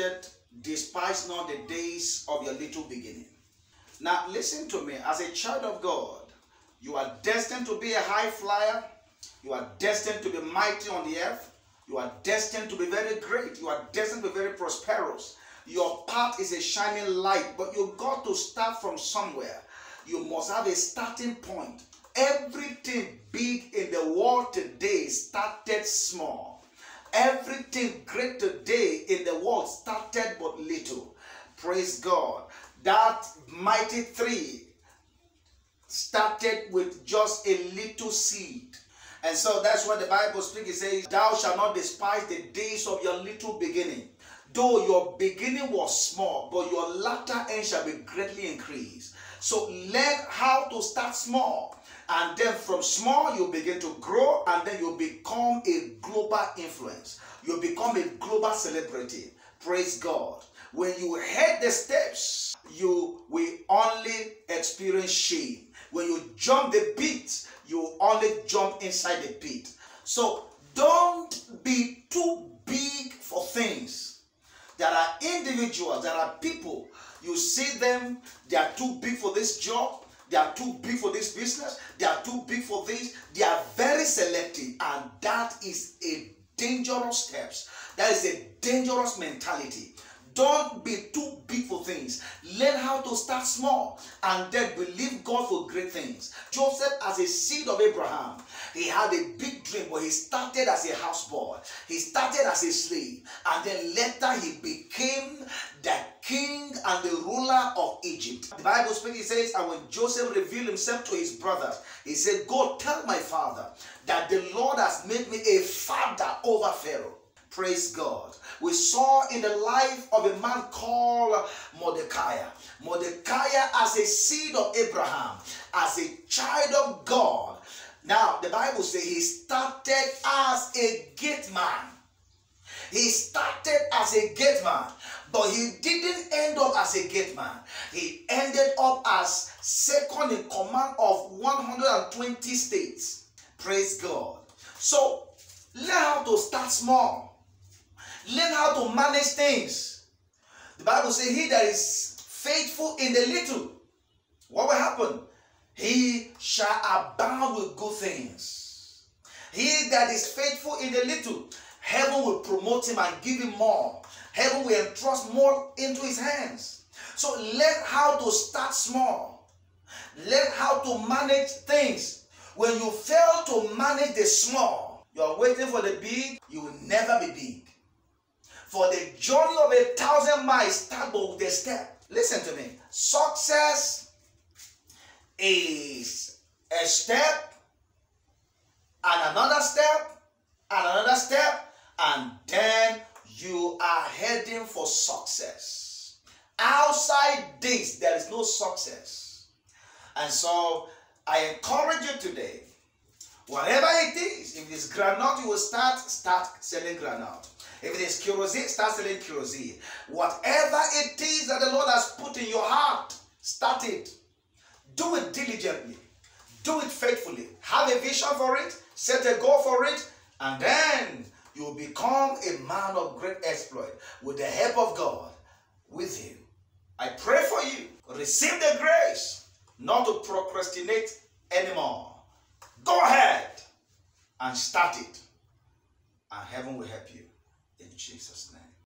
subject, despise not the days of your little beginning. Now, listen to me. As a child of God, you are destined to be a high flyer. You are destined to be mighty on the earth. You are destined to be very great. You are destined to be very prosperous. Your path is a shining light, but you got to start from somewhere. You must have a starting point. Everything big in the world today started small. Everything great today in the world started but little. Praise God. That mighty tree started with just a little seed. And so that's what the Bible speaks. It says, Thou shalt not despise the days of your little beginning. Though your beginning was small, but your latter end shall be greatly increased. So learn how to start small. And then from small, you begin to grow, and then you become a global influence. You become a global celebrity. Praise God. When you head the steps, you will only experience shame. When you jump the pit, you only jump inside the pit. So don't be too big for things. There are individuals, there are people, you see them, they are too big for this job, they are too big for this business, they are too big for this, they are very selective, and that is a dangerous steps. That is a dangerous mentality. Don't be too big for things. Learn how to start small and then believe God for great things. Joseph, as a seed of Abraham, he had a big dream, but he started as a houseboy. He started as a slave, and then later he became the king and the ruler of Egypt. The Bible speaks, it says, and when Joseph revealed himself to his brothers, he said, Go tell my father that the Lord has made me a father over Pharaoh. Praise God. We saw in the life of a man called Mordecai. Mordecai, as a seed of Abraham, as a child of God. Now, the Bible says he started as a gate man. He started as a gate man, but he didn't end up as a gate man. He ended up as second in command of 120 states. Praise God. So, learn how to start small. Learn how to manage things. The Bible says, He that is faithful in the little, what will happen? He shall abound with good things. He that is faithful in the little, heaven will promote him and give him more. Heaven will entrust more into his hands. So learn how to start small. Learn how to manage things. When you fail to manage the small, you are waiting for the big, you will never be big. For the journey of a thousand miles start with a step. Listen to me. Success is a step and another step and another step and then you are heading for success. Outside this, there is no success. And so I encourage you today, whatever it is, if it's granite, you will start, start selling granite. If it is kerosene, start selling kerosene. Whatever it is that the Lord has put in your heart, start it. Do it diligently. Do it faithfully. Have a vision for it. Set a goal for it. And then you will become a man of great exploit with the help of God with you. I pray for you. Receive the grace not to procrastinate anymore. Go ahead and start it. And heaven will help you in Jesus' name.